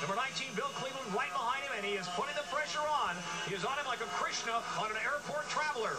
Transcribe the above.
Number 19, Bill Cleveland, right behind him, and he is putting the pressure on. He is on him like a Krishna on an airport traveler.